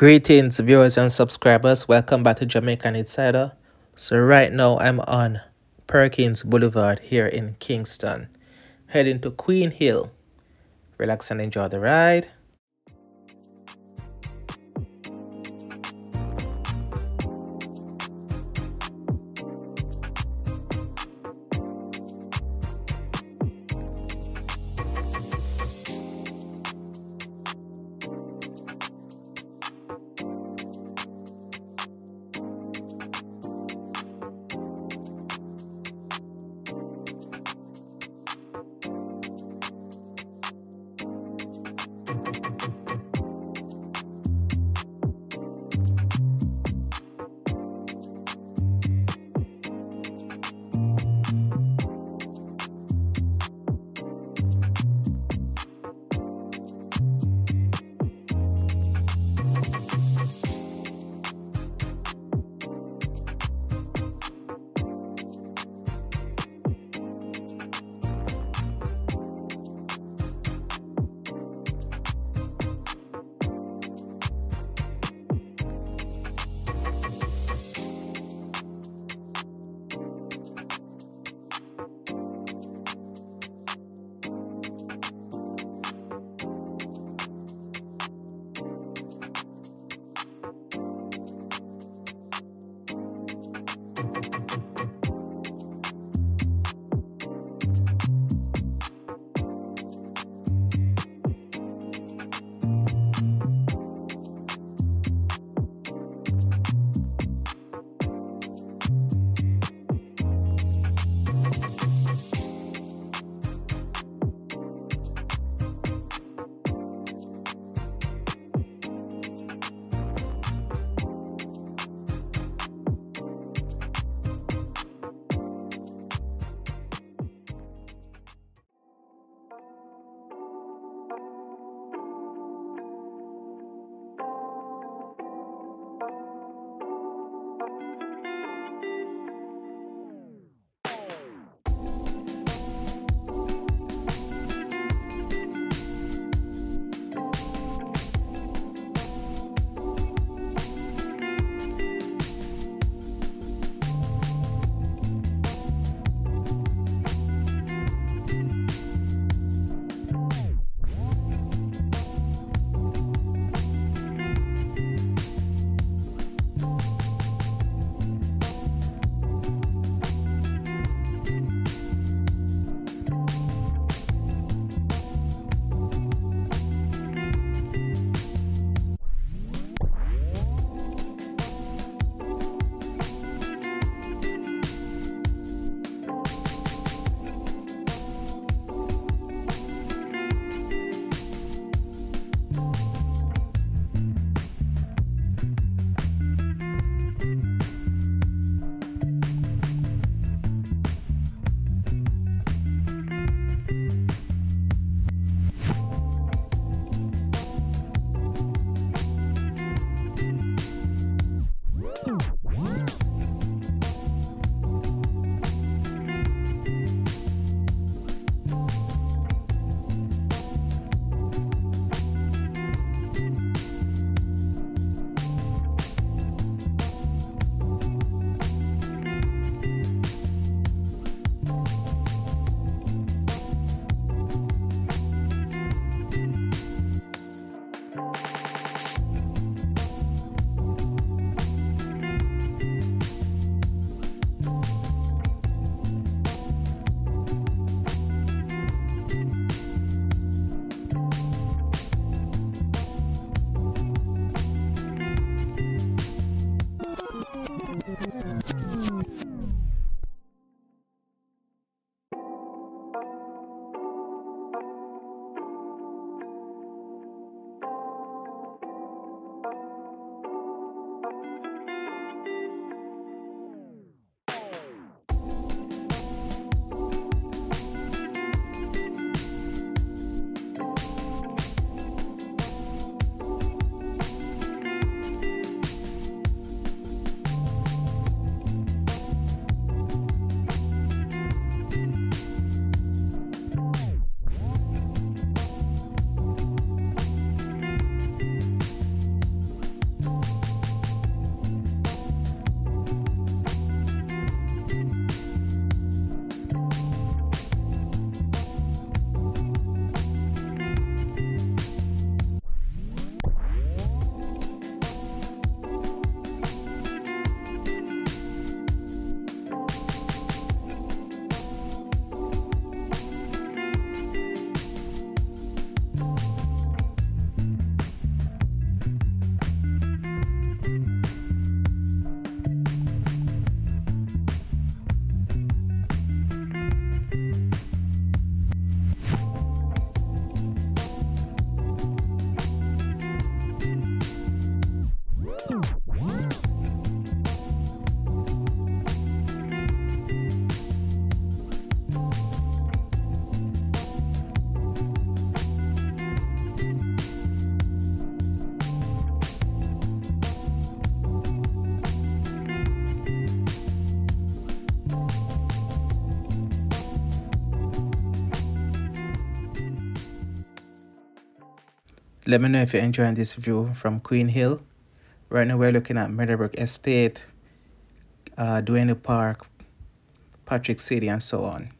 Greetings, viewers and subscribers. Welcome back to Jamaican Insider. So, right now I'm on Perkins Boulevard here in Kingston, heading to Queen Hill. Relax and enjoy the ride. Let me know if you're enjoying this view from Queen Hill. Right now we're looking at Meadowbrook Estate, uh, Duhaney Park, Patrick City, and so on.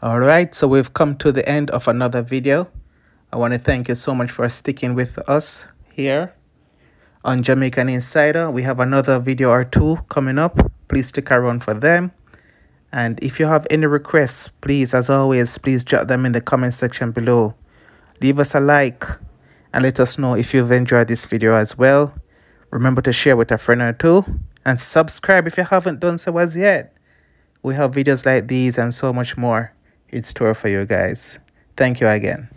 All right, so we've come to the end of another video. I want to thank you so much for sticking with us here on Jamaican Insider. We have another video or two coming up. Please stick around for them. And if you have any requests, please, as always, please jot them in the comment section below. Leave us a like and let us know if you've enjoyed this video as well. Remember to share with a friend or two and subscribe if you haven't done so as yet. We have videos like these and so much more in store for you guys. Thank you again.